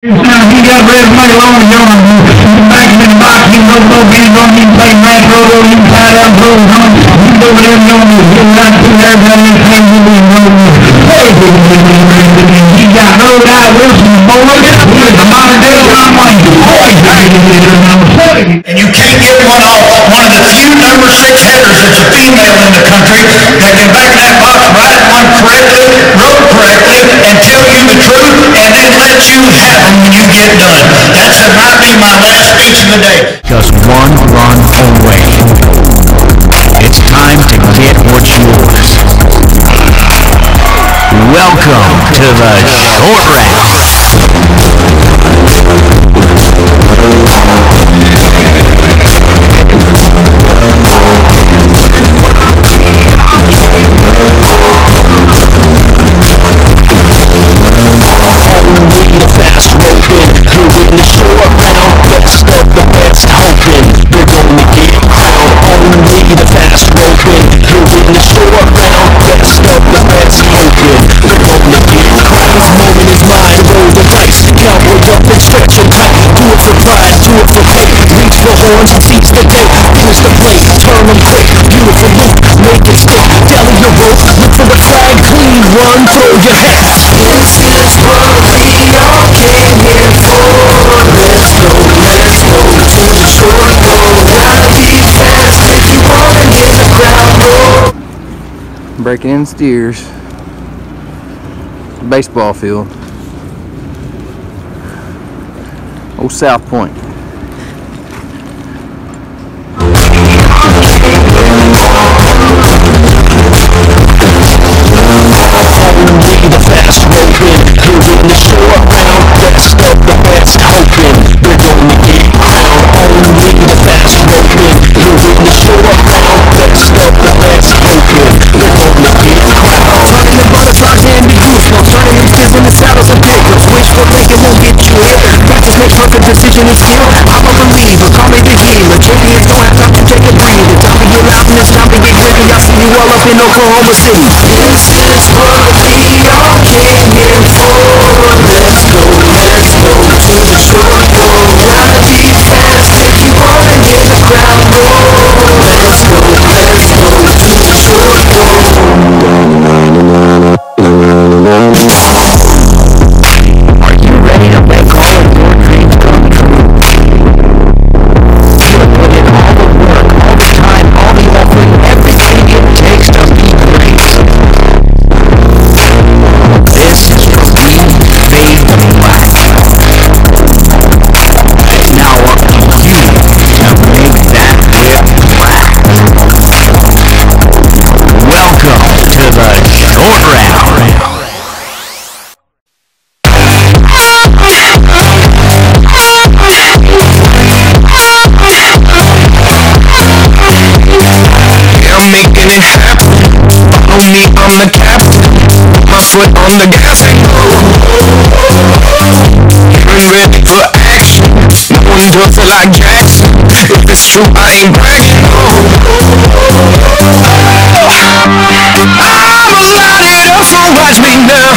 He got red money. Back in the box, go, get it on, play match, roll, roll, you tie down, roll, huh? You go over there, and. Hey, he got Rhode Island Wilson, he a modern day And you can't get one off one of the few number six hitters that's a female in the country that can back that you have when you get done. That's it, might be my last speech of the day. just one run away. It's time to get what's yours. Welcome to the short breaking in steers. Baseball field. Old South Point. Oklahoma City. On the gas and go. Getting ready for action. No one does it like Jackson. If it's true, I ain't bragging. No. I'm loaded up, so watch me now.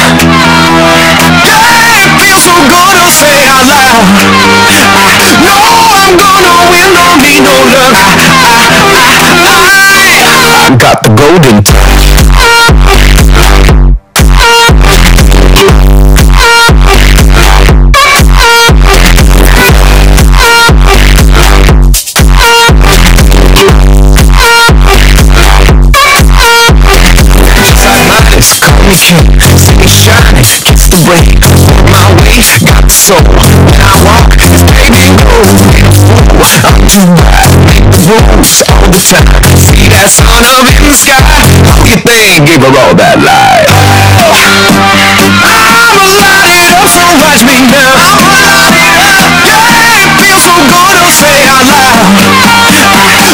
Yeah, it feels so good to say out loud. I know I'm gonna win, don't need no luck. I got the golden touch. All the time. See that sun up in the sky? How think her all that light? I'm up, so watch me now. Yeah, it feels so good say out loud.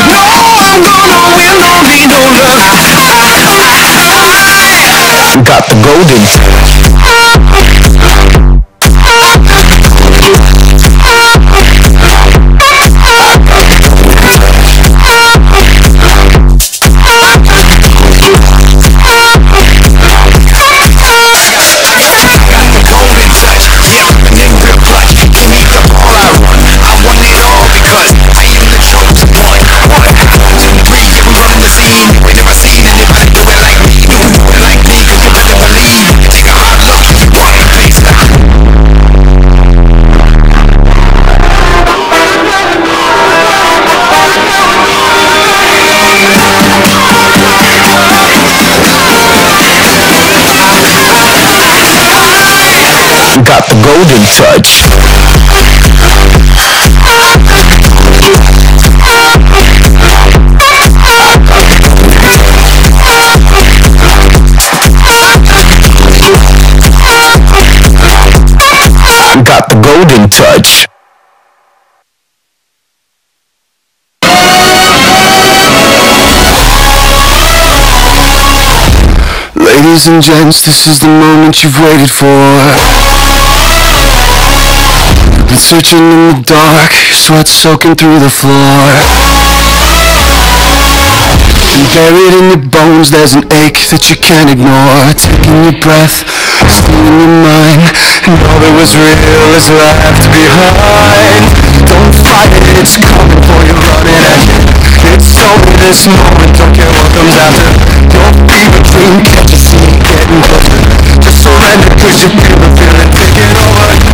No, I'm gonna win, don't need no luck. Got the golden golden touch. Got the golden touch. Ladies and gents, this is the moment you've waited for. Been searching in the dark, sweat soaking through the floor. And buried in your bones, there's an ache that you can't ignore. Taking your breath, stealing your mind, and all that was real is left behind. Don't fight it, it's coming for you, running at you. It's only this moment, don't care what comes after. Fever dream, can't you see it getting closer? Just surrender, cause you feel the feeling taking over.